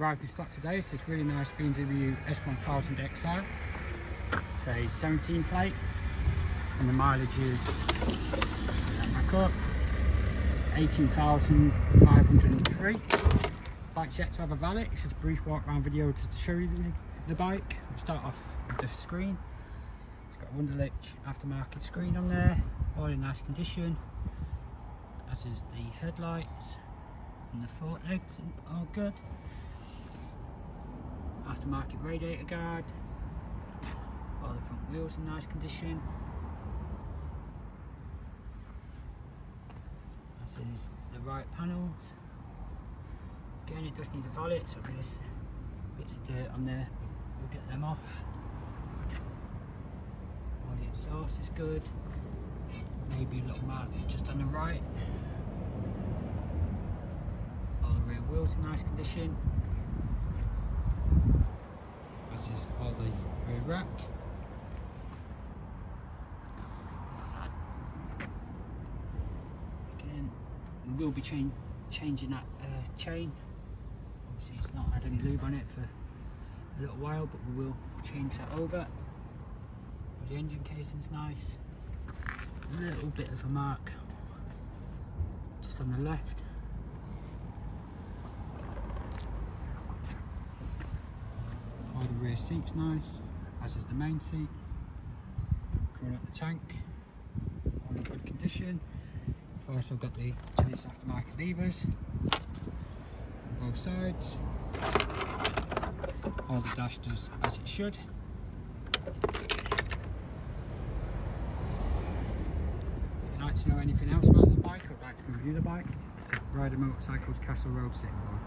arrived in stock today. It's this really nice BMW S1000 XR. It's a 17 plate and the mileage is um, back up 18,503. Bike's yet to have a valet. It's just a brief walk around video to show you the bike. We'll start off with the screen. It's got a Wunderlich aftermarket screen on there, all in nice condition. As is the headlights and the fork legs, all good. Aftermarket radiator guard. All the front wheels in nice condition. This is the right panels. Again, it does need a valet, so there's bits of dirt on there, we'll get them off. All the exhaust is good. Maybe a little mark just on the right. All the rear wheels in nice condition. Is all the rear rack. Again, we will be changing that uh, chain. Obviously, it's not had any lube on it for a little while, but we will change that over. The engine casing's nice. A little bit of a mark just on the left. All the rear seat's nice, as is the main seat. Coming up the tank, all in good condition. I've also got the Chili's aftermarket levers on both sides. All the dash does as it should. If you'd like to know anything else about the bike would like to review the bike, it's at Ryder Motorcycles Castle Road, Sittingbourne.